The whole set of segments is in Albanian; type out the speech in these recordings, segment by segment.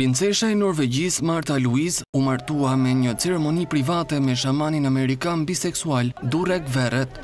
Princesha e Norvegjisë, Martha Louise, u martua me një ceremoni private me shamanin amerikan biseksual, Durek Verret.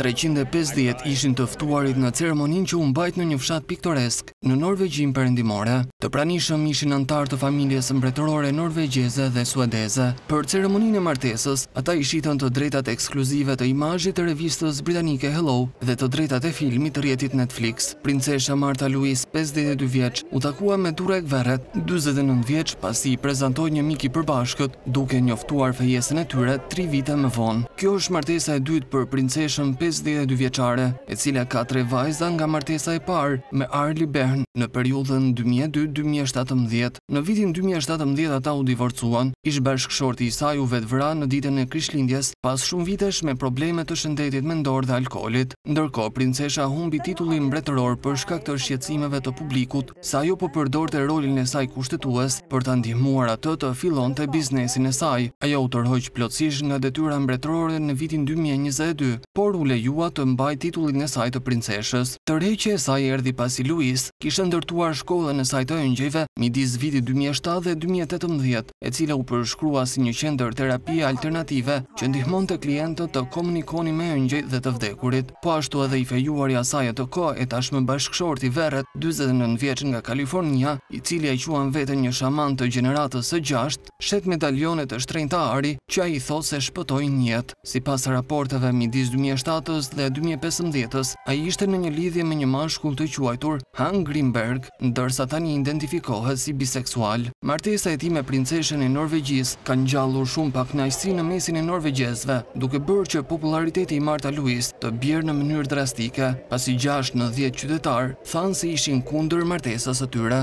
350 ishin të ftuarit në ceremoninë që u mbajt në një fshat piktoresk, Në Norvegjinë Perëndimore, të pranishëm ishin anëtarë të familjes mbretërore norvegjeze dhe suedeze. Për ceremoninë e martesës, ata i shitën të drejtat ekskluzive të imazhit të revistës britanike Hello dhe të drejtat e filmit të rrjetit Netflix. Princesha Martha Louise, pesëdhjetë e dy vjeç, u takua me Durek Verret, dyzet e nëntë vjeç, pasi i prezantoi një mik i përbashkët, duke njoftuar fejesën e tyre tri vite më vonë. Kjo është martesa e dytë për princeshën pesëdhjetë e dy vjeçare, e cila ka tre vajza nga martesa e parë me Ari Behn në periudhën dy mijë e dy, dy mijë e shtatëmbëdhjetë. Në vitin dy mijë e shtatëmbëdhjetë ata u divorcuan, ish-bashkëshorti i saj u vetëvra në ditën e Krishtlindjes pas shumë vitesh me probleme të shëndetit mendor dhe alkoolit. Ndërkohë, princesha humbi titullin mbretëror për shkak të shqetësimeve të publikut. se ajo po përdorte rolin e saj kushtetues për ta ndihmuar atë të fillonte biznesin e saj. Ajo u tërhoq plotësisht nga detyra mbretërore në vitin dy mijë e njëzet e dy, por u lejua të mbajë titullin e saj të princeshës. Tërheqja e saj erdhi pasi Louise kishte ndërtuar shkollën e saj të engjëjve midis vitit dy mijë e shtatë dhe dy mijë e tetëmbëdhjetë. e cila u përshkrua si një qendër terapie alternative që ndihmonte klientët të komunikonin me engjëjt dhe të vdekurit. Po ashtu edhe i fejuari i saj atë kohë e tashmë bashkëshorti Verret, dyzet e nëntë vjeç nga Kalifornia, i cili e quan veten një shaman të gjeneratës së gjashtë, shet medaljone të shtrenjta ari që ai thotë se shpëtojnë jetë. Sipas raporteve midis dy mijë e shtatë dhe dy mijë e pesëmbëdhjetë, ai ishte në një lidhje me një mashkull të quajtur Hank Greenberg. Ndërsa tani identifikohet si biseksual, martesa e tij me princeshën e Norvegjisë ka ngjallur shumë pakënaqësi në mesin e norvegjezëve, duke bërë që popullariteti i Martha Louise të bjerë në mënyrë drastike, pasi gjashtë në dhjetë qytetarë thanë se ishin kundër martesës së tyre.